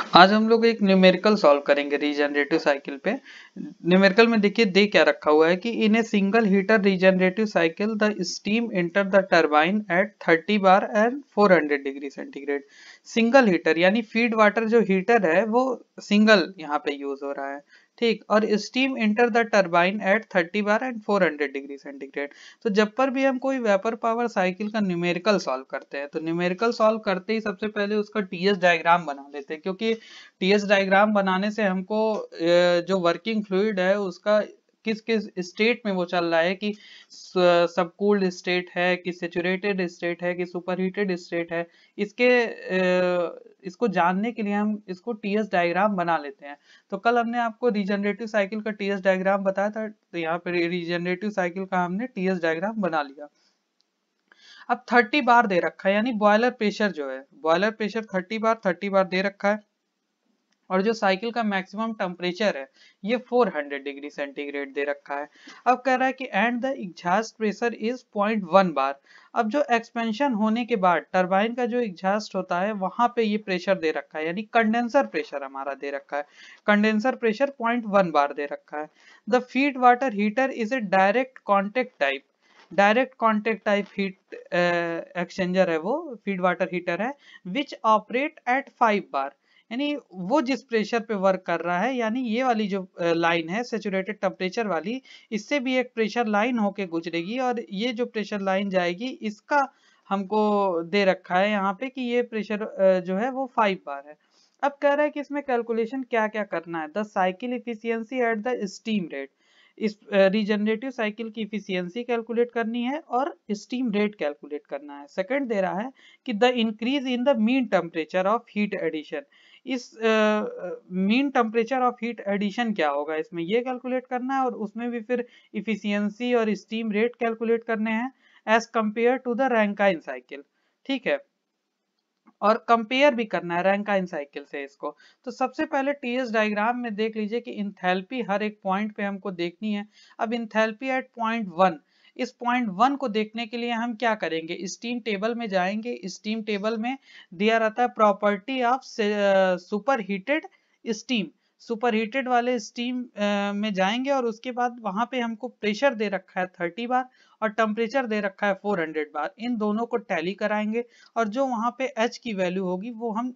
आज हम लोग एक न्यूमेरिकल सॉल्व करेंगे रीजनरेटिव साइकिल पे। न्यूमेरिकल में देखिए, दे क्या रखा हुआ है कि in a single heater regenerative cycle the steam enter the turbine at 30 bar and 400 degree centigrade single heater यानी फ़ीड वाटर जो हीटर है, वो सिंगल यहाँ पे यूज़ हो रहा है। ठीक, और steam enter the turbine at 30 bar and 400 degree centigrade तो जब पर भी हम कोई वेपर पावर साइकिल का न्यूमेरिकल सॉल्व करते हैं तो न्यूमेरिकल सॉल्व करते ही सबसे पहले उसका टीएस डायग्राम बना लेते हैं, क्योंकि टीएस डायग्राम बनाने से हमको जो वर्किंग फ्लूड है, उसका किस किस स्टेट में वो चल रहा है कि सब कूल्ड स्टेट है, कि सेचुरेटेड स्टेट है, कि सुपरहीटेड स्टेट है, इसके इसको जानने के लिए हम इसको टीएस डायग्राम बना लेते हैं। तो कल हमने आपको रीजनरेटिव साइकिल का टीएस डायग्राम बताया था तो यहाँ पे रीजनरेटिव साइकिल का हमने टीएस डायग्राम बना लिया। अब 30 बार दे रखा है, यानी बॉयलर प्रेशर जो है बॉयलर प्रेशर 30 बार 30 बार दे रखा है। और जो साइकिल का मैक्सिमम टेम्परेचर है, ये 400 डिग्री सेंटीग्रेड दे रखा है। अब कह रहा है कि and the exhaust pressure is 0.1 bar अब जो एक्सपेंशन होने के बाद टरबाइन का जो एग्जॉस्ट होता है, वहाँ पे ये प्रेशर दे रखा है, यानी कंडेंसर प्रेशर हमारा दे रखा है। कंडेंसर प्रेशर 0.1 बार दे रखा है। The feed water heater is a direct contact type direct contact type heat exchanger है वो फ़ीड वाटर हीटर है which operate at five bar यानी वो जिस प्रेशर पे वर्क कर रहा है, यानी ये वाली जो लाइन है सेचुरेटेड टेम्परेचर वाली, इससे भी एक प्रेशर लाइन होके गुजरेगी और ये जो प्रेशर लाइन जाएगी, इसका हमको दे रखा है यहाँ पे कि ये प्रेशर जो है वो फाइव बार है। अब कह रहा है कि इसमें कैलकुलेशन क्या क्या करना है? The cycle efficiency at the steam rate इस रीजनरेटिव साइकिल की इफिशियंसी कैलकुलेट करनी है और स्टीम रेट कैलकुलेट करना है। सेकंड दे रहा है कि the increase in the mean temperature of heat addition इस mean temperature of heat addition क्या होगा? इसमें ये कैलकुलेट करना है और उसमें भी फिर इफिशियंसी और स्टीम रेट कैलकुलेट करने हैं as compare to the Rankine cycle ठीक है? और कंपेयर भी करना है रैंकाइन साइकिल से इसको। तो सबसे पहले टीएस डायग्राम में देख लीजिए कि इंथैल्पी हर एक पॉइंट पे हमको देखनी है। अब इंथैल्पी एट पॉइंट वन इस पॉइंट वन को देखने के लिए हम क्या करेंगे? स्टीम टेबल में जाएँगे। स्टीम टेबल में दिया रहता है property of superheated steam superheated वाले स्टीम में जाएँगे और उसके बाद वहाँ पे हमको प्रेशर दे रखा है थर्टी बार और टेम्परेचर दे रखा है फोर हंड्रेड बार इन दोनों को टैली कराएँगे और जो वहाँ पे एच की वैल्यू होगी वो हम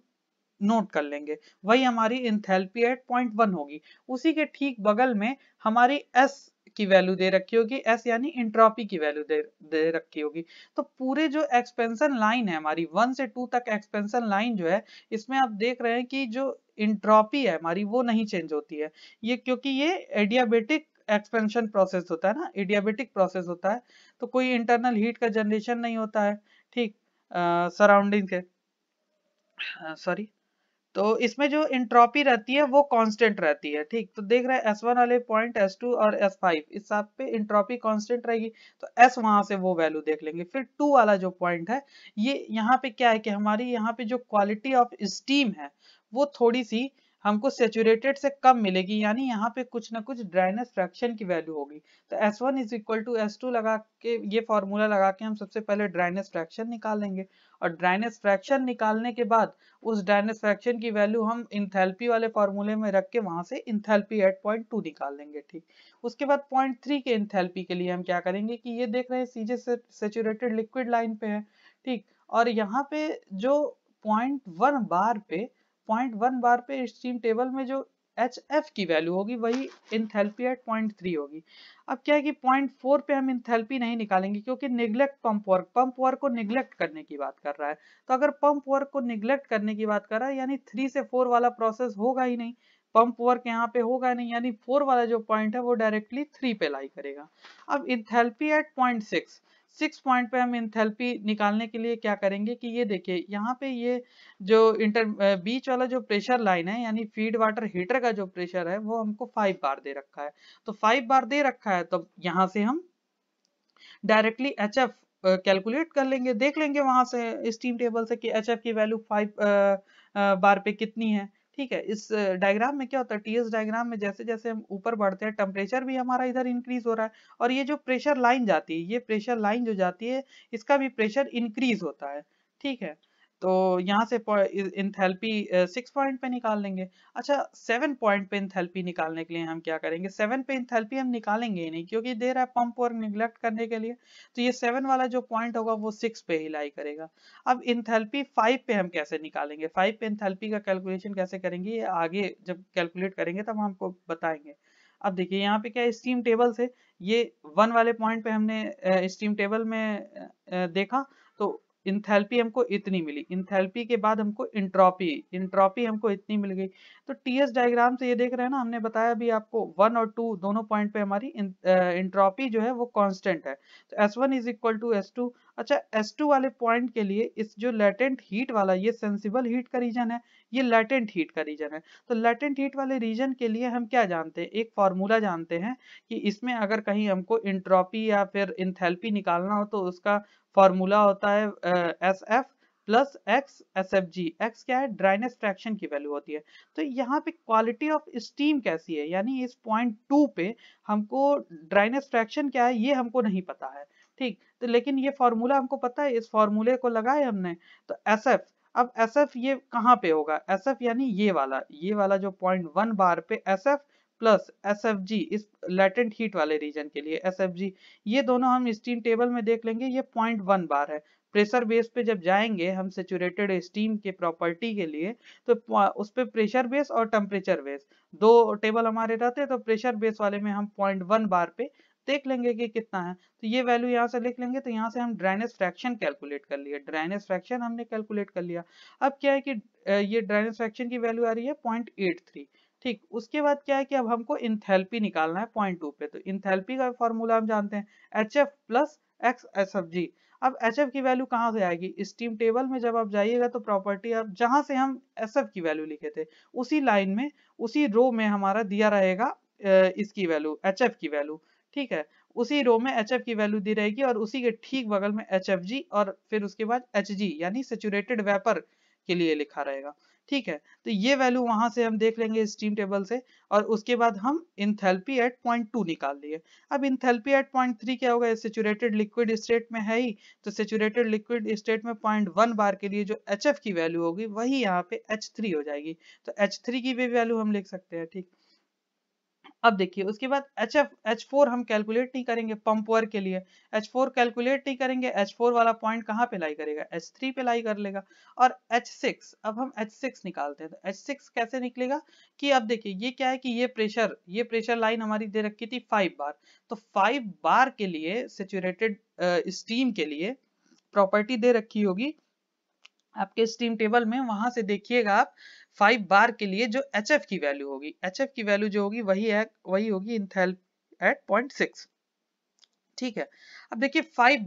नोट कर लेंगे। वही हमारी इंथैल्पी एट पॉइंट वन होगी। उसी के ठीक बगल में हमारी एस की वैल्यू दे रखी होगी एस यानी इंट्रोपी की वैल्यू दे, दे रखी होगी। तो पूरे जो एक्सपेंशन लाइन है हमारी वन से टू तक एक्सपेंशन लाइन जो है इसमें आप देख रहे हैं कि जो इंट्रोपी है हमारी वो नहीं चेंज होती है। ये क्योंकि ये एडियाबेटिक एक्सपेंशन प्रोसेस होता है ना एडियाबेटिक प्रोसेस होता है। तो कोई इंटरनल हीट का जनरेशन नहीं होता है ठीक सराउंडिंग के सॉरी तो इसमें जो इंट्रॉपी रहती है, वो कांस्टेंट रहती है, ठीक? तो देख रहे हैं एस वन वाले पॉइंट एस टू और एस फाइव इस सब पे इंट्रॉपी कांस्टेंट रहेगी तो एस वहाँ से वो वैल्यू देख लेंगे। फिर टू वाला जो पॉइंट है, ये यहाँ पे क्या है कि हमारी यहाँ पे जो क्वालिटी ऑफ़ स्टीम है, वो थोड़ी सी हमको सेचुरेटेड से कम मिलेगी, यानी यहाँ पे कुछ ना कुछ ड्राइनेस फ्रैक्शन की वैल्यू होगी। तो S1 one is equal to S लगा के, ये फॉर्मूला लगा के हम सबसे पहले ड्राइनेस फ्रैक्शन निकालेंगे। और ड्राइनेस फ्रैक्शन निकालने के बाद उस ड्राइनेस फ्रैक्शन की वैल्यू हम इंथैल्पी वाले फॉर्मूले में रख के वहाँ से इंथैल्पी एट पॉइंट टू निकाल लेंगे ठीक। उसके बाद पॉइंट थ्री के इंथैल्पी के लिए हम क्या करेंगे कि ये देख रहे हैं सीजे सेचुरेटेड लिक्विड लाइन पे है, ठीक। और यहाँ पे जो पॉइंट वन बार पे पॉइंट वन बार पे स्ट्रीम टेबल में जो एच एफ़ की वैल्यू होगी, वही इंथेल्पी एट पॉइंट थ्री होगी। अब क्या है कि पॉइंट फोर पे हम इंथेल्पी नहीं निकालेंगे, क्योंकि neglect pump work pump work को निग्लेक्ट करने की बात कर रहा है। तो अगर पंप वर्क को निग्लेक्ट करने की बात कर रहा है, यानी थ्री से फोर वाला प्रोसेस होगा ही नहीं। पंप वर्क यहाँ पे होगा नहीं, यानी फोर वाला जो पॉइंट है, वो डायरेक्टली थ्री पे लाई करेगा। अब enthalpy at point six six point पे हम इंथेल्पी निकालने के लिए क्या करेंगे कि ये देखिए, यहाँ पे ये जो इंटर बीच वाला जो प्रेशर लाइन है, यानी फ़ीड वाटर हीटर का जो प्रेशर है, वो हमको फाइव बार दे रखा है। तो फाइव बार दे रखा है तो यहाँ से हम डायरेक्टली एच एफ़ कैलकुलेट कर लेंगे, देख लेंगे वहाँ से स्टीम टेबल से कि एच की वैल्यू फाइव बार पे कितनी है। ठीक है, इस डायग्राम में क्या होता है टीएस डायग्राम में जैसे जैसे हम ऊपर बढ़ते हैं टेम्परेचर भी हमारा इधर इंक्रीज हो रहा है और ये जो प्रेशर लाइन जाती है, ये प्रेशर लाइन जो जाती है, इसका भी प्रेशर इंक्रीज होता है, ठीक है। तो यहाँ से इंथेल्पी सिक्स पॉइंट पे निकाल लेंगे। अच्छा सेवन पॉइंट पे इंथेल्पी निकालने के लिए हम क्या करेंगे? सेवन पे इंथेल्पी हम निकालेंगे ही नहीं, क्योंकि दे रहा है पंप और निगलेक्ट करने के लिए। तो ये सेवन वाला जो पॉइंट होगा, वो सिक्स पे ही लाई करेगा। अब इंथेल्पी फाइव पे हम कैसे निकालेंगे? फाइव पे इंथेल्पी का कैलकुलेशन कैसे करेंगे? ये आगे जब कैलकुलेट करेंगे, तब हम आपको बताएँगे। अब देखिए, यहाँ पे क्या स्टीम टेबल से ये वन वाले पॉइंट पे हमने स्टीम टेबल में देखा। इंथैल्पी हमको इतनी मिली। इंथैल्पी के बाद हमको इंट्रॉपी इंट्रॉपी हमको इतनी मिल गई। तो टीएस डायग्राम से ये देख रहे हैं ना, हमने बताया भी आपको वन और टू दोनों पॉइंट पे हमारी इंट्रॉपी जो है वो कांस्टेंट है। तो S one is equal to S two अच्छा एस टू वाले पॉइंट के लिए इस जो लेटेंट हीट वाला, ये सेंसिबल हीट का रीजन है। ये लेटेंट हीट का रीजन है। तो लेटेंट हीट वाले रीजन के लिए हम क्या जानते हैं? एक फॉर्मूला जानते हैं कि इसमें अगर कहीं हमको इंट्रॉपी या फिर इंथैल्पी निकालना हो तो उसका फॉर्मूला होता है S F plus X S F G X क्या है? ड्राइनेस फ्रैक्शन की वैल्यू होती है। तो यहाँ पे क्वालिटी ऑफ़ स्टीम कैसी है? यानी इस पॉइंट टू पे हमको ड्राइनेस फ्रैक्शन क्या है? ये हमको नहीं पता है। ठीक? तो लेकिन ये फॉर्मूला हमको पता है? इस फॉर्मूले को लगाए हमने। तो एस एफ़ अब एस एफ़ ये कहाँ पे होगा? एस एफ़ यानी ये वाला ये वाला जो पॉइंट वन बार पे S F plus S F G इस लेटेंट हीट वाले रीजन के लिए एस एफ़ जी ये दोनों हम स्टीम टेबल में देख लेंगे, ये पॉइंट वन बार है। प्रेशर बेस पे जब जाएँगे हम सेचुरेटेड स्टीम के प्रॉपर्टी के लिए तो उस पर प्रेशर बेस और टेम्परेचर बेस दो टेबल हमारे रहते हैं तो प्रेशर बेस वाले में हम पॉइंट वन बार पे देख लेंगे कि कितना है। तो ये वैल्यू यहाँ से लिख लेंगे तो यहाँ से हम ड्राइनेस फ्रैक्शन कैलकुलेट कर लिया ड्राइनेस फ्रैक्शन हमने कैलकुलेट कर लिया। अब क्या है कि ये ड्राइनेस फ्रैक्शन की वैल्यू आ रही है पॉइंट ठीक, उसके बाद क्या है कि अब हमको इंथेल्पी निकालना है पॉइंट टू पे। तो इंथेल्पी का फॉर्मूला हम जानते हैं H F plus X S F G अब एच एफ़ की वैल्यू कहाँ से आएगी? स्टीम टेबल में जब आप जाइएगा तो प्रॉपर्टी आप जहाँ से हम एस एफ़ की वैल्यू लिखे थे, उसी लाइन में, उसी रो में हमारा दिया रहेगा इसकी वैल्यू एच एफ़ की वैल्यू ठीक है? उसी रो में एच एफ़ की वैल्यू दी रहेगी और उसी के ठीक बगल में एच एफ़ जी और फिर उसके बाद एच जी यानी सेचुरेटेड वेपर के लिए लिखा रहेगा। ठीक है? तो ये वैल्यू वहाँ से हम देख लेंगे स्टीम टेबल से और उसके बाद हम इंथेल्पी एट पॉइंट टू निकाल लिए। अब इंथेल्पी एट पॉइंट थ्री क्या होगा? सेचुरेटेड लिक्विड स्टेट में है ही। तो सेचुरेटेड लिक्विड स्टेट में पॉइंट वन बार के लिए जो एचएफ की वैल्यू होगी, वही यहाँ पे एच हो जाएगी। तो एच की भी वैल्यू हम लिख सकते हैं, ठीक? अब देखिए, उसके बाद एच एफ़ एच फोर हम कैलकुलेट नहीं करेंगे पंप वर्क के लिए। एच फोर कैलकुलेट नहीं करेंगे एच फोर वाला पॉइंट कहाँ पे लाई करेगा? एच थ्री पे लाई कर लेगा। और एच सिक्स अब हम एच सिक्स निकालते हैं। तो एच सिक्स कैसे निकलेगा कि अब देखिए, ये क्या है कि ये प्रेशर ये प्रेशर लाइन हमारी दे रखी थी फाइव बार तो फाइव बार के लिए सेचुरेटेड स्टीम के लिए प्रॉपर्टी दे रखी होगी। आपके स्टीम टेबल में वहाँ से देखिएगा आप फाइव बार के लिए जो एच की वैल्यू होगी। एच की वैल्यू जो होगी, वही है, वही होगी इंथेल एट पॉइंट सिक्स ठीक है? अब देखिए फाइव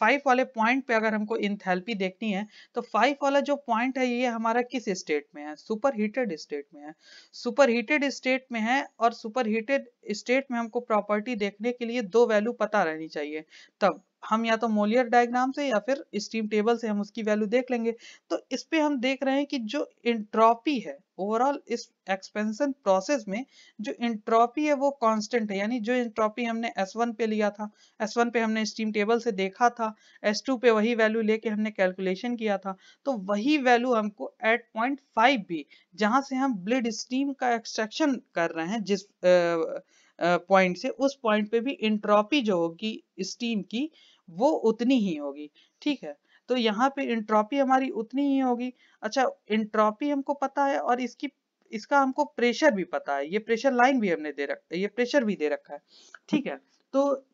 फाइव वाले पॉइंट पे अगर हमको इंथेल्पी देखनी है तो फाइव वाला जो पॉइंट है, ये हमारा किस स्टेट में है? सुपर हीटेड स्टेट में है। सुपर हीटेड स्टेट में है और सुपर हीटेड स्टेट में हमको प्रॉपर्टी देखने के लिए दो वैल्यू पता रहनी चाहिए। तब हम या तो मोलियर डायग्राम से या फिर स्टीम टेबल से हम उसकी वैल्यू देख लेंगे। तो इस पे हम देख रहे हैं कि जो इंट्रॉपी है ओवरऑल इस एक्सपेंशन प्रोसेस में जो इंट्रॉपी है वो कांस्टेंट है। यानी जो इंट्रॉपी हमने S1 पे लिया था S1 पे हमने स्टीम टेबल से देखा था S2 पे वही वैल्यू लेके हमने कैलकुलेशन किया था तो वही वैल्यू हमको एट पॉइंट फाइव भी जहाँ से हम ब्लिड स्टीम का एक्सट्रैक्शन कर रहे हैं जिस आ, पॉइंट से उस पॉइंट पे भी इंट्रॉपी जो होगी स्टीम की, वो उतनी ही होगी, ठीक है? तो यहाँ पे इंट्रॉपी हमारी उतनी ही होगी। अच्छा इंट्रॉपी हमको पता है और इसकी, इसका हमको प्रेशर भी पता है। ये प्रेशर लाइन भी हमने दे रखा, ये प्रेशर भी दे रखा है, ठीक है? तो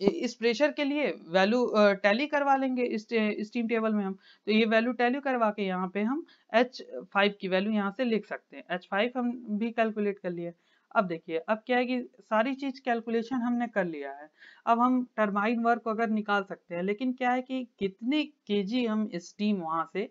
इस प्रेशर के लिए वैल्यू टैली करवा लेंगे इस स्टीम टेबल में हम। तो ये वैल्यू टैली करवा के यहाँ पे हम H5 की वैल्यू यहाँ से लिख सकते हैं। H5 हम भी कैलकुलेट कर लिए। अब देखिए, अब क्या है कि सारी चीज़ कैलकुलेशन हमने कर लिया है। अब हम टर्बाइन वर्क अगर निकाल सकते हैं, लेकिन क्या है कि कितने केजी हम स्टीम वहाँ से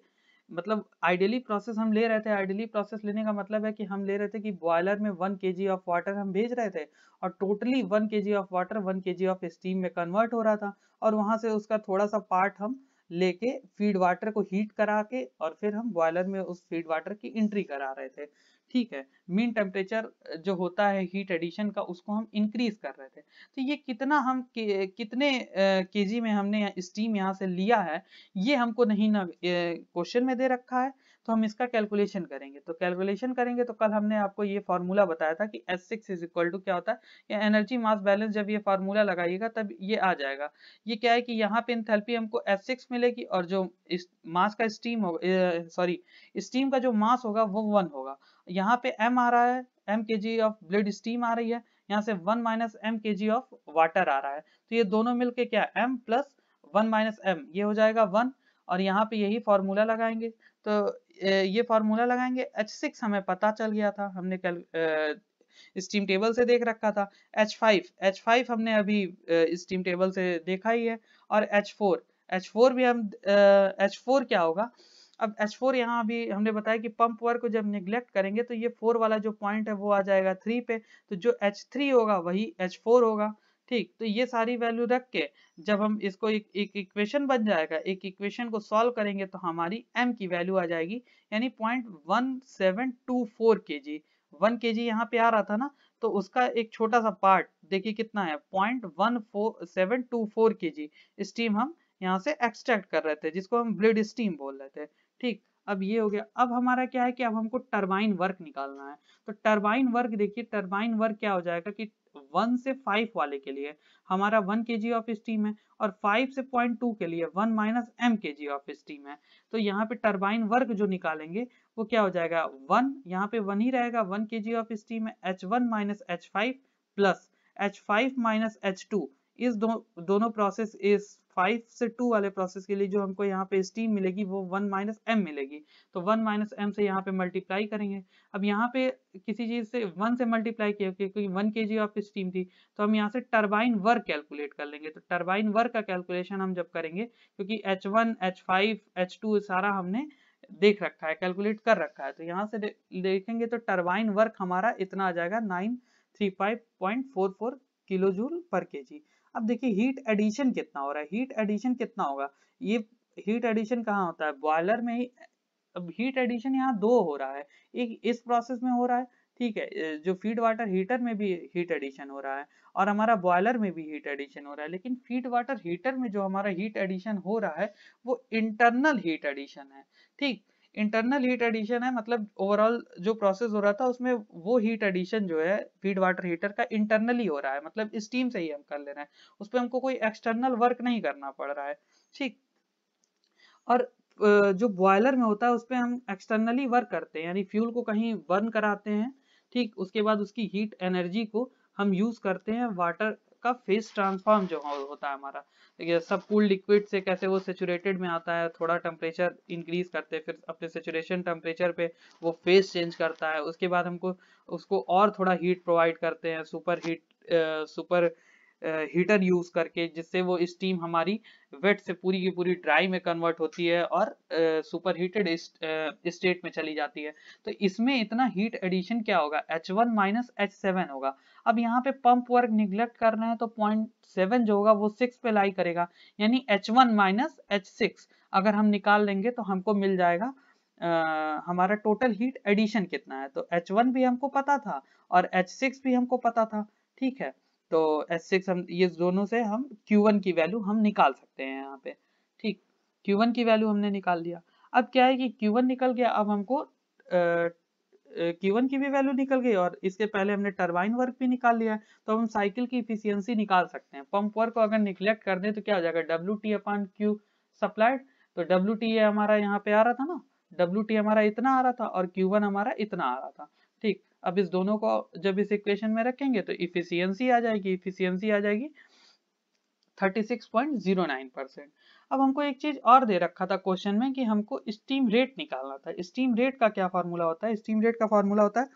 मतलब आइडियली प्रोसेस हम ले रहे थे। आइडियली प्रोसेस लेने का मतलब है कि हम ले रहे थे कि बॉयलर में वन के ऑफ़ वाटर हम भेज रहे थे और टोटली वन के ऑफ़ वाटर वन के ऑफ़ स्टीम में कन्वर्ट हो रहा था और वहाँ से उसका थोड़ा सा पार्ट हम लेके फ़ीड वाटर को हीट करा के और फिर हम बॉयलर में उस फ़ीड वाटर की एंट्री करा रहे थे। ठीक है मीन टेम्परेचर जो होता है हीट एडिशन का उसको हम इंक्रीज कर रहे थे। तो ये कितना हम कि, कितने केजी में हमने स्टीम यहाँ से लिया है ये हमको नहीं ना क्वेश्चन में दे रखा है। तो हम इसका कैलकुलेशन करेंगे। तो कैलकुलेशन करेंगे तो कल हमने आपको ये फॉर्मूला बताया था कि S six is equal to क्या होता है? या एनर्जी मास बैलेंस जब ये फॉर्मूला लगाइएगा तब ये आ जाएगा। ये क्या है कि यहाँ पे इंथैल्पी हमको एस सिक्स मिलेगी और जो मास का स्टीम होगा सॉरी स्टीम का जो मास होगा वो वन होगा। यहाँ पे एम आ रहा है M K G of bleed steam आ रही है, यहाँ से one minus M K G of water आ रहा है। तो ये दोनों मिलके क्या M plus one minus M ये हो जाएगा वन और यहाँ पे यही फॉर्मूला लगाएँगे। तो ये फॉर्मूला लगाएँगे H6 हमें पता चल गया था, हमने कल स्टीम टेबल से देख रखा था। H5 H5 हमने अभी स्टीम टेबल से देखा ही है और H4 H4 भी हम H4 क्या होगा? अब H4 यहाँ अभी हमने बताया कि पंप वर्क को जब निग्लेक्ट करेंगे तो ये फोर वाला जो पॉइंट है वो आ जाएगा थ्री पे तो जो H3 होगा वही H4 होगा, ठीक? तो ये सारी वैल्यू रख के जब हम इसको एक एक इक्वेशन बन जाएगा, एक इक्वेशन को सॉल्व करेंगे तो हमारी m की वैल्यू आ जाएगी, यानी point one seven two four K G one के जी यहाँ पे आ रहा था ना तो उसका एक छोटा सा पार्ट देखिए कितना है point one four seven two four K G steam हम यहाँ से एक्सट्रैक्ट कर रहे थे, जिसको हम ब्लेड स्टीम बोल रहे थे। ठीक, अब ये हो गया। अब हमारा क्या है कि अब हमको टर्बाइन वर्क निकालना है। तो टर्बाइन वर्क देखिए, टर्बाइन वर्क क्या हो जाएगा कि वन से फाइव वाले के लिए हमारा one K G of steam है और फाइव से पॉइंट टू के लिए one minus M K G of steam है। तो यहाँ पे टर्बाइन वर्क जो निकालेंगे, वो क्या हो जाएगा? वन, यहाँ पे वन ही रहेगा, one K G of steam है, H one minus H five plus H five minus H two. इस दो, दोनों प्रोसेस इस फाइव से टू वाले प्रोसेस के लिए जो हमको यहाँ पे स्टीम मिलेगी वो वन माइनस एम मिलेगी। तो वन माइनस एम से यहाँ पे मल्टीप्लाई करेंगे। अब यहाँ पे किसी चीज़ से वन से मल्टीप्लाई किया क्योंकि one K G of steam थी तो हम यहाँ से टर्बाइन वर्क कैलकुलेट कर लेंगे। तो टर्बाइन वर्क का कैलकुलेशन हम जब करेंगे क्योंकि H one H five H two सारा हमने देख रखा है कैलकुलेट कर रखा है। तो यहाँ से देखेंगे तो टर्बाइन वर्क हमारा इतना आ जाएगा nine three five point four four kilojoule per K G अब देखिए हीट एडिशन कितना हो रहा है? हीट एडिशन कितना होगा? ये हीट एडिशन कहाँ होता है? बॉयलर में ही, अब हीट एडिशन यहाँ दो हो रहा है। एक इस प्रोसेस में हो रहा है, ठीक है जो फ़ीड वाटर हीटर में भी हीट एडिशन हो रहा है और हमारा बॉयलर में भी हीट एडिशन हो रहा है। लेकिन फ़ीड वाटर हीटर में जो हमारा हीट एडिशन हो रहा है, वो इंटरनल हीट एडिशन है, ठीक? इंटरनल हीट एडिशन है मतलब ओवरऑल जो प्रोसेस हो रहा था, उसमें वो हीट एडिशन जो है फ़ीड वाटर हीटर का इंटरनली हो रहा है। मतलब स्टीम से ही हम कर ले रहे हैं। उस पर हमको कोई एक्सटर्नल वर्क नहीं करना पड़ रहा है। ठीक। और जो बॉयलर में होता है, उस पर हम एक्सटर्नली वर्क करते हैं। यानी फ्यूल को कहीं बर्न कराते हैं, ठीक। उसके बाद उसकी हीट एनर्जी को हम यूज़ करते हैं वाटर का फेस ट्रांसफॉर्म जो होता है हमारा। सब कूल लिक्विड से कैसे वो सेचुरेटेड में आता है, थोड़ा टेम्परेचर इंक्रीज करते हैं, फिर अपने सेचुरेशन टेम्परेचर पे वो फेस चेंज करता है। उसके बाद हमको, उसको और थोड़ा हीट प्रोवाइड करते हैं super heat super heater use करके, जिससे वो स्टीम हमारी वेट से पूरी की पूरी ड्राई में कन्वर्ट होती है और सुपर हीटेड स्टेट में चली जाती है। तो इसमें इतना हीट एडिशन क्या होगा? H1 वन माइनस एच होगा। अब यहाँ पे पंप वर्क निग्लेक्ट कर रहे हैं तो पॉइंट सेवन जो होगा वो सिक्स पे लाई करेगा। यानी H one minus H six अगर हम निकाल लेंगे तो हमको मिल जाएगा Uh, हमारा टोटल हीट एडिशन कितना है। तो H1 भी हमको पता था और H6 भी हमको पता था ठीक है? तो S6 हम ये दोनों से हम Q1 की वैल्यू हम निकाल सकते हैं यहाँ पे ठीक? Q1 की वैल्यू हमने निकाल दिया। अब क्या है कि Q1 निकल गया अब हमको Q1 की भी वैल्यू निकल गई और इसके पहले हमने टरबाइन वर्क भी निकाल लिया तो हम साइकिल की इफिशियंसी निकाल सकते हैं। पंप वर्क को अगर निग्लेक्ट कर दे तो क्या हो जाएगा? W T upon Q supplied तो डब्ल्यू टी हमारा यहाँ पे आ रहा था ना? डब्ल्यू टी हमारा इतना आ रहा था और क्यू वन हमारा इतना आ रहा था। ठीक, अब इस दोनों को जब इस इक्वेशन में रखेंगे तो इफिशियंसी आ जाएगी इफिशियंसी आ जाएगी 36.09 परसेंट अब हमको एक चीज़ और दे रखा था क्वेश्चन में कि हमको स्टीम रेट निकालना था। स्टीम रेट का क्या फॉर्मूला होता है? स्टीम रेट का फॉर्मूला होता है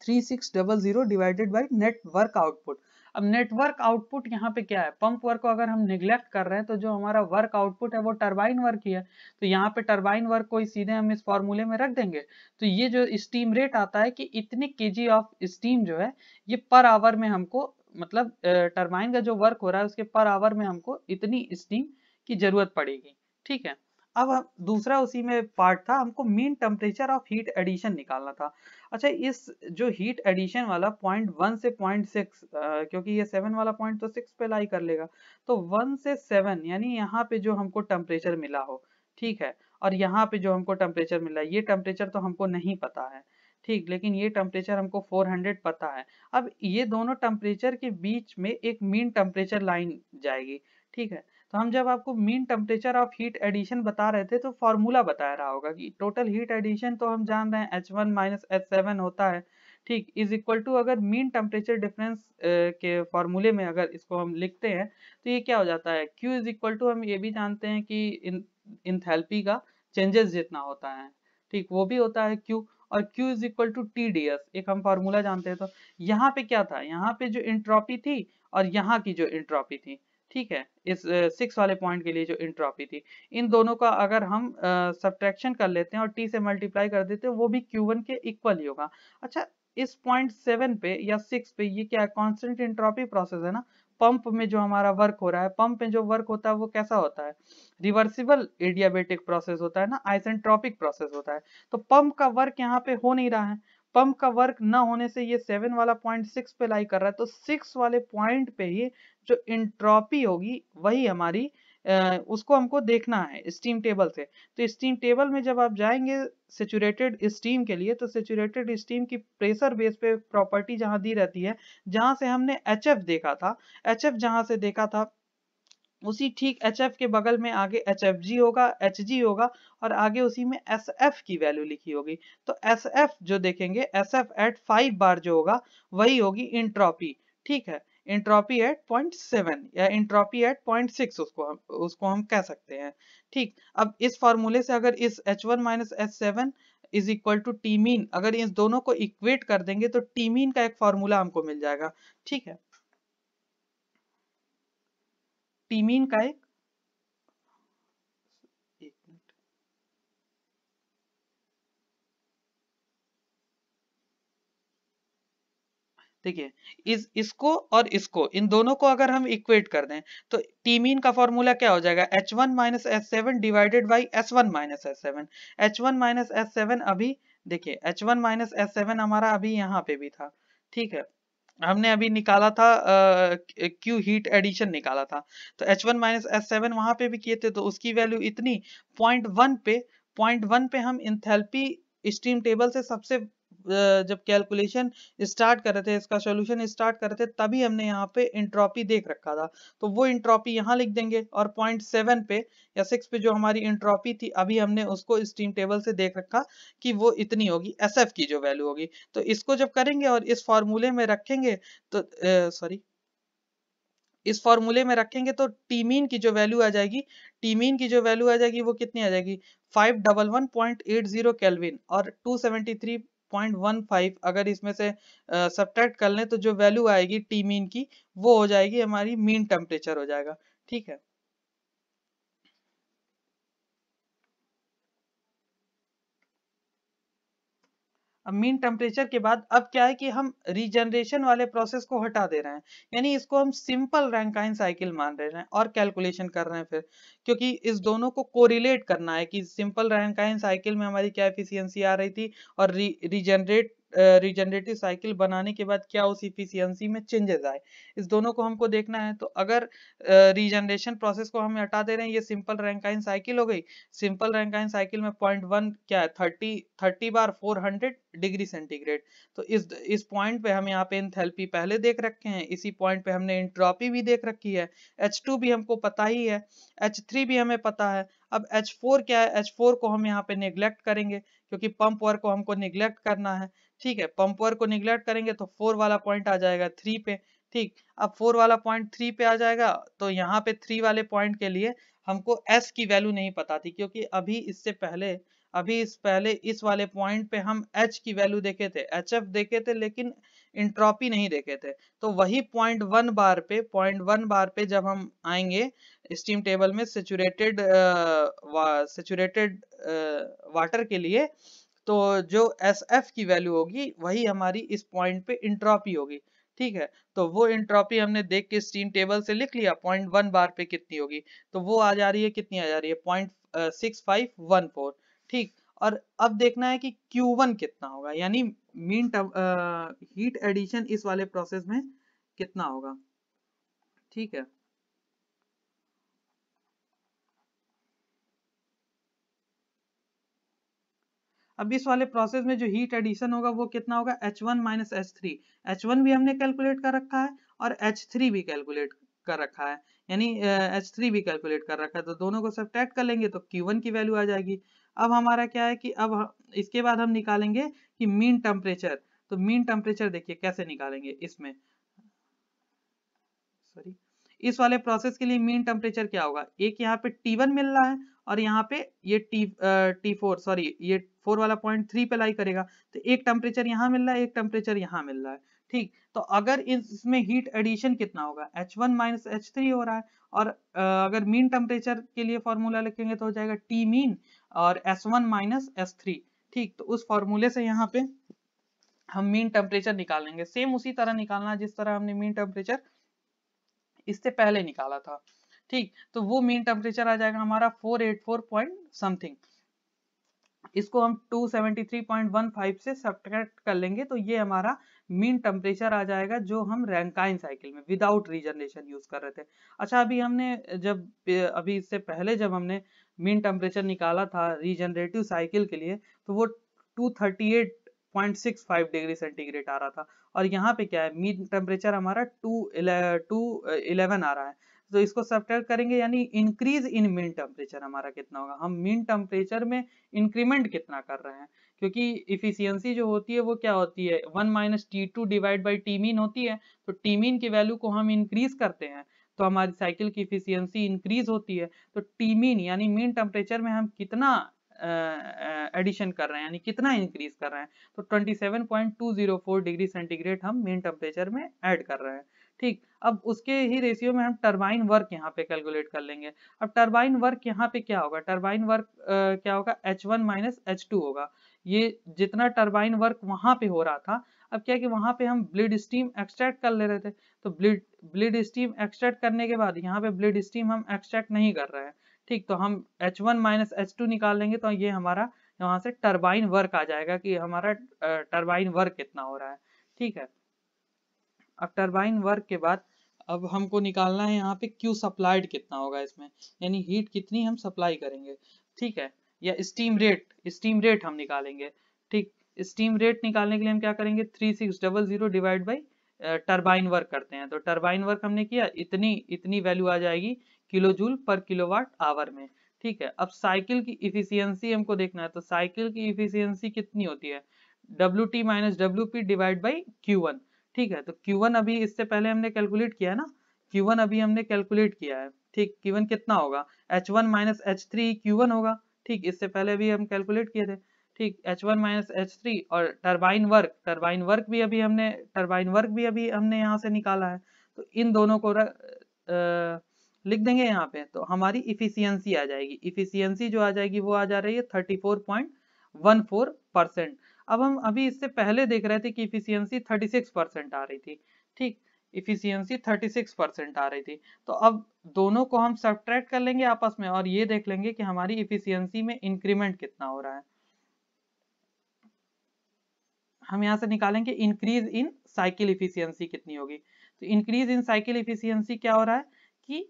three six double zero divided by net work output अब नेटवर्क आउटपुट यहाँ पे क्या है? पंप वर्क को अगर हम निग्लेक्ट कर रहे हैं तो जो हमारा वर्क आउटपुट है, वो टरबाइन वर्क ही है। तो यहाँ पे टर्बाइन वर्क को सीधे हम इस फॉर्मूले में रख देंगे। तो ये जो स्टीम रेट आता है कि इतने के ऑफ़ स्टीम जो है, ये पर आवर में हमको मतलब टर्बाइन का जो वर्क हो रहा है, उसके पर आवर में हमको इतनी स्टीम की ज़रूरत पड़ेगी, ठीक है? अब दूसरा उसी में पार्ट था, हमको mean temperature of heat addition निकालना था। अच्छा इस जो हीट एडिशन वाला पॉइंट वन से पॉइंट सिक्स क्योंकि ये सेवन वाला पॉइंट तो सिक्स पे लाई कर लेगा। तो वन से सेवन यानी यहाँ पे जो हमको टेम्परेचर मिला हो, ठीक है? और यहाँ पे जो हमको टेम्परेचर मिला, ये टेम्परेचर तो हमको नहीं पता है, ठीक? लेकिन ये टेम्परेचर हमको 400 पता है। अब ये दोनों टेम्परेचर के बीच में एक मीन टेम्परेचर लाइन जाएगी, ठीक है? तो हम जब आपको mean temperature of heat addition बता रहे थे तो फॉर्मूला बता रहा होगा कि टोटल हीट एडिशन तो हम जान रहे हैं H one minus H seven होता है। ठीक इज़ इक्वल टू अगर मीन टेम्परेचर डिफरेंस के फॉर्मूले में अगर इसको हम लिखते हैं तो ये क्या हो जाता है? Q इज़ इक्वल टू हम ये भी जानते हैं कि इन इंथैल्पी का चेंजेस जितना होता है। ठीक, वो भी होता है Q और Q is equal to T D S एक हम फॉर्मूला जानते हैं। तो यहाँ पे क्या था? यहाँ पे जो इंट्रॉपी थी और यहाँ की जो इंट्रॉपी थी। ठीक है, इस सिक्स वाले पॉइंट के लिए जो इंट्रॉपी थी, इन दोनों का अगर हम सब्ट्रैक्शन कर लेते हैं और टी से मल्टीप्लाई कर देते हैं, वो भी क्यू वन के इक्वल ही होगा। अच्छा इस पॉइंट सेवन पे या सिक्स पे ये क्या कॉन्स्टेंट इंट्रॉपी प्रोसेस है ना? पंप में जो हमारा वर्क हो रहा है पंप में जो वर्क होता है, वो कैसा होता है? रिवर्सिबल एडियाबेटिक प्रोसेस होता है ना आइसेंट्रोपिक प्रोसेस होता है। तो पंप का वर्क यहाँ पे हो नहीं रहा है। पंप का वर्क ना होने से ये सेवन वाला पॉइंट सिक्स पे लाई कर रहा है तो सिक्स वाले पॉइंट पे ही जो इंट्रॉपी होगी, वही हमारी उसको हमको देखना है स्टीम टेबल से। तो स्टीम टेबल में जब आप जाएँगे सेचुरेटेड स्टीम के लिए तो सेचुरेटेड स्टीम की प्रेशर बेस पे प्रॉपर्टी जहाँ दी रहती है, जहाँ से हमने एच देखा था HF जहाँ से देखा था उसी ठीक HF के बगल में आगे एच होगा एच होगा और आगे उसी में SF की वैल्यू लिखी होगी। तो SF जो देखेंगे एस एट फाइव बार जो होगा, वही होगी इंट्रॉपी ठीक है? इंट्रॉपी एट पॉइंट सेवन या इंट्रॉपी एट पॉइंट सिक्स उसको हम उसको हम कह सकते हैं। ठीक? अब इस फॉर्मूले से अगर इस H one minus H seven is equal to T mean अगर इस दोनों को इक्वेट कर देंगे तो टी मीन का एक फॉर्मूला हमको मिल जाएगा। ठीक है? टीमीन का एक देखिए, इस, इसको और इसको, इन दोनों को अगर हम इक्वेट कर दें तो टीमीन का फॉर्मूला क्या हो जाएगा? H one minus H seven divided by H one minus S seven H one minus S seven अभी, देखिए H one minus S seven हमारा अभी यहाँ पे भी था, ठीक है? हमने अभी निकाला था क्यू हीट एडिशन निकाला था। तो H one minus S seven वहाँ पे भी किए थे तो उसकी वैल्यू इतनी पॉइंट वन पे पॉइंट वन पे हम इंथेल्पी स्टीम टेबल से सबसे जब कैलकुलेशन स्टार्ट कर रहे थे, इसका सॉल्यूशन स्टार्ट कर रहे थे, तभी हमने यहाँ पे इंट्रॉपी देख रखा था। तो वो इंट्रॉपी यहाँ लिख देंगे और पॉइंट सेवन पे या सिक्स पे जो हमारी इंट्रॉपी थी, अभी हमने उसको स्टीम टेबल से देख रखा कि वो इतनी होगी एसएफ की जो वैल्यू होगी। तो इसको जब करेंगे और इस फॉर्मूले में रखेंगे तो सॉरी इस फॉर्मूले में रखेंगे तो टीमीन की जो वैल्यू आ जाएगी टीमीन की जो वैल्यू आ जाएगी वो कितनी आ जाएगी? Five double one point eight zero kelvin और टू सेवेंटी थ्री 0.15 अगर इसमें से सब्ट्रैक्ट कर लें तो जो वैल्यू आएगी टी मीन की, वो हो जाएगी हमारी मीन टेम्परेचर हो जाएगा। ठीक है? मीन टेम्परेचर के बाद अब क्या है कि हम रीजनरेशन वाले प्रोसेस को हटा दे रहे हैं। यानी इसको हम सिंपल रैंकाइन साइकिल मान रहे हैं और कैलकुलेशन कर रहे हैं फिर। क्योंकि इस दोनों को कोरिलेट करना है कि सिंपल रैंकाइन साइकिल में हमारी क्या एफिशिएंसी आ रही थी और रीजनरेट रिजनरेटिव साइकिल बनाने के बाद क्या उस इफिशियंसी में चेंजेस आए? इस दोनों को हमको देखना है। तो अगर रीजनरेशन प्रोसेस को हम हटा दे रहे हैं, ये सिंपल रैंकाइन साइकिल हो गई। सिंपल रैंकाइन साइकिल में पॉइंट वन क्या है? Thirty thirty bar four hundred degree centigrade तो इस इस पॉइंट पे हम यहाँ पे इंथेल्पी पहले देख रखे हैं। इसी पॉइंट पे हमने इंट्रॉपी भी देख रखी है। H2 भी हमको पता ही है। H3 भी हमें पता है। अब H4 क्या है? H4 को हम यहाँ पे निग्लेक्ट करेंगे, क्योंकि पंप वर्क को हमको निग्लेक्ट करना है। ठीक है पंप वर्क को निग्लेक्ट करेंगे तो फोर वाला पॉइंट आ जाएगा थ्री पे, ठीक। अब फोर वाला पॉइंट थ्री पे आ जाएगा तो यहाँ पे थ्री वाले पॉइंट के लिए हमको एस की वैल्यू नहीं पता थी, क्योंकि अभी इससे पहले, अभी इस पहले इस वाले पॉइंट पे हम एच की वैल्यू देखे थे एच एफ़ देखे थे, लेकिन इंट्रॉपी नहीं देखे थे। तो वही पॉइंट वन बार पे पॉइंट वन बार पे जब हम आएँगे स्टीम टेबल में सेचुरेटेड सेचुरेटेड वाटर के लिए तो जो एस एफ़ की वैल्यू होगी, वही हमारी इस पॉइंट पे इंट्रॉपी होगी, ठीक है? तो वो इंट्रॉपी हमने देख के स्टीम टेबल से लिख लिया पॉइंट वन बार पे कितनी होगी? तो वो आ जा रही है, कितनी आ जा रही है? Point six five one four ठीक? और अब देखना है कि Q1 कितना होगा, यानी मीन हीट एडिशन इस वाले प्रोसेस में कितना होगा, ठीक है? अब इस वाले प्रोसेस में जो हीट एडिशन होगा वो कितना होगा? H1 one minus H three H one भी हमने कैलकुलेट कर रखा है और H3 भी कैलकुलेट कर रखा है। यानी H3 भी कैलकुलेट कर रखा है। तो दोनों को सब्ट्रैक्ट कर लेंगे तो Q1 की वैल्यू आ जाएगी। अब हमारा क्या है कि अब इसके बाद हम निकालेंगे कि मीन टेम्परेचर तो मीन टेम्परेचर देखिए कैसे निकालेंगे इसमें। सॉरी इस वाले प्रोसेस के लिए मीन टेम्परेचर क्या होगा? एक यहाँ पे T1 मिल रहा है और यहाँ पे ये टी टी फोर सॉरी ये फोर वाला पॉइंट थ्री पे लाई करेगा। तो एक टेम्परेचर यहाँ मिल रहा है, एक टेम्परेचर यहाँ मिल रहा है, ठीक? तो अगर इसमें हीट एडिशन कितना होगा? H1 वन माइनस एच हो रहा है और अगर मीन टेम्परेचर के लिए फॉर्मूला लिखेंगे तो हो जाएगा टी मीन और S1 वन माइनस एच ठीक? तो उस फॉर्मूले से यहाँ पे हम मीन टेम्परेचर निकालेंगे सेम उसी तरह निकालना जिस तरह हमने मीन टेम्परेचर इससे पहले निकाला था। ठीक तो वो मीन टेम्परेचर आ जाएगा हमारा 484 पॉइंट समथिंग इसको हम 273.15 से सब्ट्रैक्ट कर लेंगे तो ये हमारा मीन टेम्परेचर आ जाएगा जो हम रैंकाइन साइकिल में विदाउट रीजनरेशन यूज़ कर रहे थे। अच्छा अभी हमने जब, अभी इससे पहले जब हमने मीन टेम्परेचर निकाला था रीजनरेटिव साइकिल के लिए तो वो 238.65 डिग्री सेंटीग्रेड आ रहा था। और यहाँ पे क्या है मीन टेम्परेचर हमारा टू इलेवन आ रहा है। तो इसको सब्ट्रैक्ट करेंगे यानी इंक्रीज इन मीन टेम्परेचर हमारा कितना होगा? हम मीन टेम्परेचर में इंक्रीमेंट कितना कर रहे हैं? क्योंकि इफिशियंसी जो होती है वो क्या होती है? One minus T two divide by T mean होती है तो टी मीन की वैल्यू को हम इंक्रीज करते हैं तो हमारी साइकिल की इफिशियंसी इंक्रीज होती है। तो टी मीन यानी मीन टेम्परेचर में हम कितना एडिशन uh, कर रहे हैं यानी कितना इंक्रीज कर रहे हैं? तो 27.204 डिग्री सेंटीग्रेड हम मीन टेम्परेचर में ऐड कर रहे हैं। ठीक, अब उसके ही रेशियो में हम टरबाइन वर्क यहाँ पे कैलकुलेट कर लेंगे। अब टर्बाइन वर्क यहाँ पे क्या होगा? टर्बाइन वर्क क्या होगा? H one minus H two होगा। ये जितना टर्बाइन वर्क वहाँ पे हो रहा था, अब क्या कि वहाँ पे हम ब्लिड स्टीम एक्सट्रैक्ट कर ले रहे थे। तो ब्लिड ब्लिड स्टीम एक्सट्रैक्ट करने के बाद यहाँ पे ब्लिड स्टीम हम एक्सट्रैक्ट नहीं कर रहे हैं। ठीक तो हम H one minus H two निकाल लेंगे तो ये हमारा, यहाँ से टर्बाइन वर्क आ जाएगा कि हमारा टर्बाइन वर्क कितना हो रहा है। ठीक है? अब टरबाइन वर्क के बाद, अब हमको निकालना है यहाँ पे क्यू सप्लाइड कितना होगा इसमें? यानी हीट कितनी हम सप्लाई करेंगे? ठीक है? या स्टीम रेट स्टीम रेट हम निकालेंगे। ठीक? स्टीम रेट निकालने के लिए हम क्या करेंगे? Three six double zero divide by turbine work करते हैं। तो टरबाइन वर्क हमने किया, इतनी इतनी वैल्यू आ जाएगी किलो जूल पर किलोवाट आवर में। ठीक है? अब साइकिल की इफिशियंसी हमको देखना है तो साइकिल की इफिशियंसी कितनी होती है? W T minus W P divide by Q one ठीक है तो Q1 अभी इससे पहले हमने कैलकुलेट किया है ना? Q1 अभी हमने कैलकुलेट किया है ठीक? Q1 कितना होगा? H1 one minus H Q1 होगा ठीक? इससे पहले भी हम कैलकुलेट किए थे ठीक? H1 वन माइनस एच और टरबाइन वर्क टरबाइन वर्क भी अभी हमने टरबाइन वर्क भी अभी हमने यहाँ से निकाला है तो इन दोनों को आ, लिख देंगे यहाँ पे तो हमारी इफिशियंसी आ जाएगी। इफिशियंसी जो आ जाएगी वो आ जा रही है थर्टी परसेंट अब हम अभी इससे पहले देख रहे थे कि इफिशियंसी 36 परसेंट आ रही थी, ठीक? इफिशियंसी 36 परसेंट आ रही थी। तो अब दोनों को हम सब्ट्रैक्ट कर लेंगे आपस में और ये देख लेंगे कि हमारी इफिशियंसी में इंक्रीमेंट कितना हो रहा है। हम यहाँ से निकालेंगे इंक्रीज इन साइकिल इफिशियंसी कितनी होगी। तो इंक्रीज इन साइकिल इफिशियंसी क्या हो रहा है कि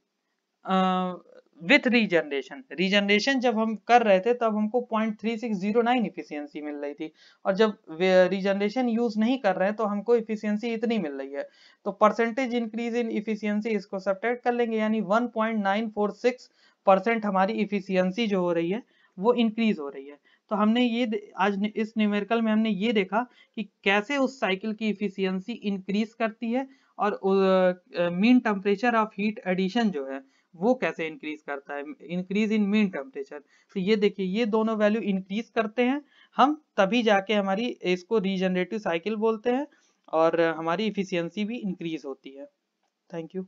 विथ रीजनरेशन रीजनरेशन जब हम कर रहे थे, तब हमको point three six zero nine efficiency मिल रही थी। और जब रीजनरेशन यूज़ नहीं कर रहे हैं तो हमको इफिशियंसी इतनी मिल रही है। तो परसेंटेज इंक्रीज इन इफिशियंसी इसको सब्ट्रैक्ट कर लेंगे, यानी 1.946 परसेंट हमारी इफिशियंसी जो हो रही है, वो इंक्रीज हो रही है। तो हमने ये आज इस न्यूमेरिकल में हमने ये देखा कि कैसे उस साइकिल की इफिशियंसी इंक्रीज करती है और mean temperature of heat addition जो है वो कैसे इंक्रीज करता है? इंक्रीज इन मीन टेम्परेचर तो ये देखिए, ये दोनों वैल्यू इंक्रीज करते हैं। हम तभी जाके हमारी इसको रीजनरेटिव साइकिल बोलते हैं और हमारी इफिशियंसी भी इंक्रीज होती है। Thank you